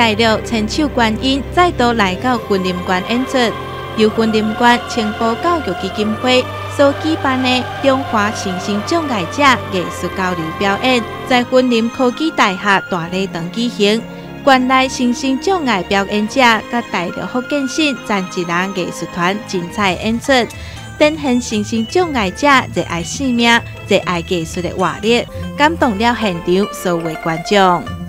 大陆千手观音再度来到云林县演出，由云林县青埔教育基金会所举办的中华新兴障碍者艺术交流表演，在云林科技大厦大礼堂举行。县内新兴障碍表演者甲大陆福建省残疾人艺术团精彩演出，展现新兴障碍者热爱生命、热爱艺术的活力，感动了现场所有观众。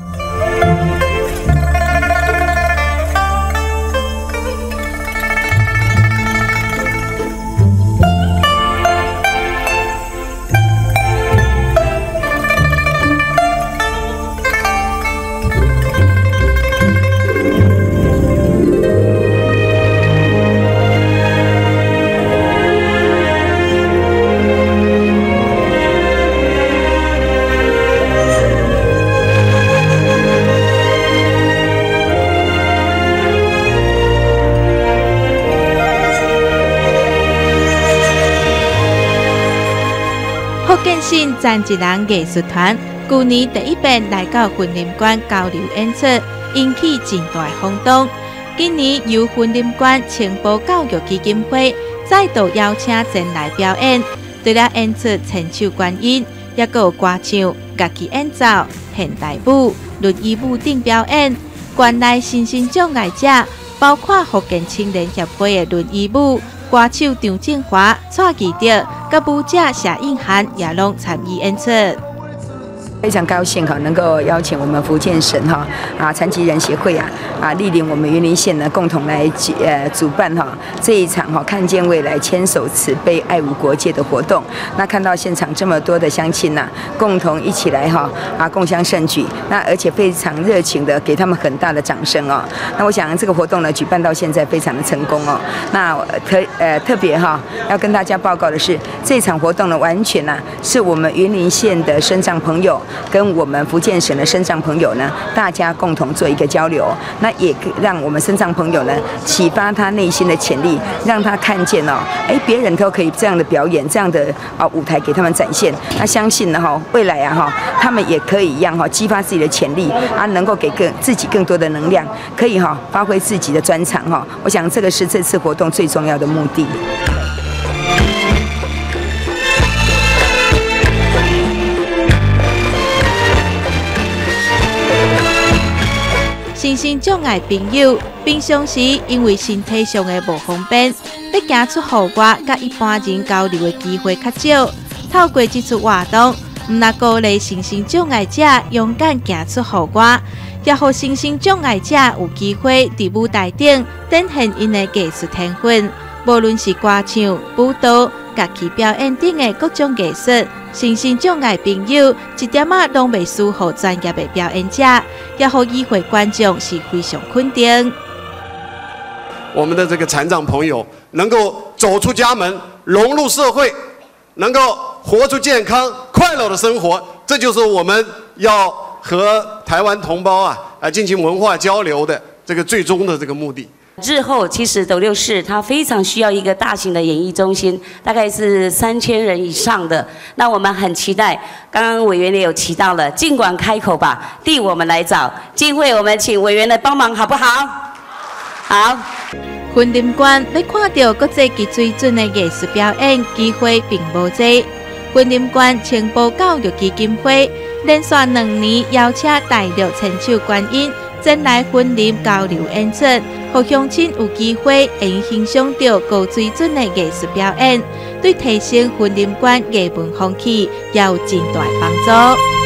福建省残疾人艺术团去年第一遍来到云林县交流演出，引起真大轰动。今年由云林县青埔教育基金会再度邀请前来表演，除了演出千手观音，也有歌唱、乐器演奏、现代舞、轮椅舞等表演。县内身心障碍者，包括福建青年协会的轮椅舞。歌手张振华、蔡记者、甲舞者谢应涵也拢参与演出。非常高兴哈，能够邀请我们福建省哈啊残疾人协会啊啊莅临我们云林县呢，共同来呃主办哈这一场哈看见未来牵手慈悲爱无国界的活动。那看到现场这么多的乡亲呐，共同一起来哈啊共襄盛举，那而且非常热情的给他们很大的掌声哦。那我想这个活动呢举办到现在非常的成功哦。那特呃特别哈要跟大家报告的是，这场活动呢完全呐是我们云林县的身障朋友。跟我们福建省的身障朋友呢，大家共同做一个交流，那也让我们身障朋友呢启发他内心的潜力，让他看见哦，哎，别人都可以这样的表演，这样的啊舞台给他们展现。那相信呢哈，未来啊哈，他们也可以一样哈，激发自己的潜力啊，能够给更自己更多的能量，可以哈发挥自己的专长哈。我想这个是这次活动最重要的目的。身心障碍朋友平常时因为身体上的不方便，要行出户外，甲一般人交流的机会较少。透过这次活动，唔那鼓励身心障碍者勇敢行出户外，也让身心障碍者有机会伫舞台顶展现因的艺术天分，无论是歌唱、舞蹈、乐器表演等的各种艺术。身心障碍朋友一点啊都未输乎专业的表演者，也好议会观众是非常肯定。我们的这个残障朋友能够走出家门，融入社会，能够活出健康快乐的生活，这就是我们要和台湾同胞啊啊进行文化交流的这个最终的这个目的。日后其实斗六市它非常需要一个大型的演艺中心，大概是三千人以上的。那我们很期待，刚刚委员也有提到了，尽管开口吧，地我们来找，机会我们请委员来帮忙，好不好？好。云林县要看到国际级水准的艺术表演机会并不多。云林县青埔教育基金会连续两年邀请大陆千手观音前来云林交流演出。互乡亲有机会会欣赏到高水准的艺术表演，对提升婚姻观艺文风气也有真大帮助。